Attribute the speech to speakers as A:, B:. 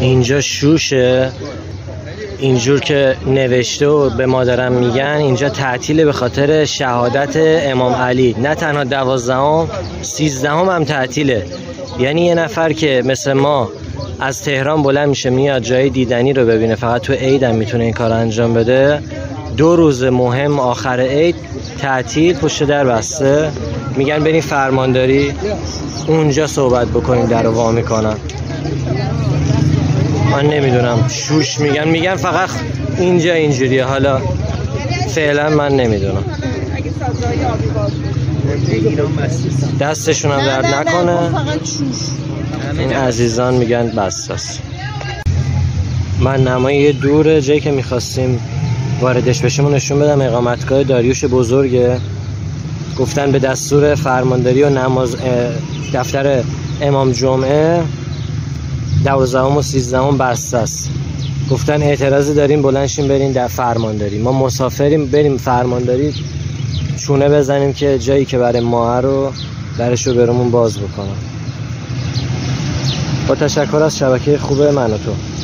A: اینجا شوشه. اینجور که نوشته و به مادرم میگن اینجا تعطیله به خاطر شهادت امام علی. نه تنها دوازدهم سیزدهم هم تعطیله. یعنی یه نفر که مثل ما از تهران بلند میشه میاد جای دیدنی رو ببینه. فقط تو عید هم می‌تونه این کار انجام بده. دو روز مهم آخر عید تعطیل پشت در بسته. میگن بریم فرمانداری اونجا صحبت بکنیم در رو وا می‌کنن. من نمی‌دونم. شوش میگن میگن فقط اینجا اینجوریه. حالا فعلا من نمی‌دونم. دستشون هم درد نکنه. این عزیزان میگن بس من نمای دور جایی که می‌خواستیم واردش بشیم نشون بدم. اقامتگاه داریوش بزرگه. گفتن به دستور فرمانداری و نماز دفتر امام جمعه دوازدهم و سیزدهم بسته است. گفتن اعتراضی داریم بلنشیم بریم در فرمانداری. ما مسافریم بریم فرمانداری. چونه بزنیم که جایی که برای ما رو درش رو برمون باز بکنم با تشکر از شبکه خوب من و تو.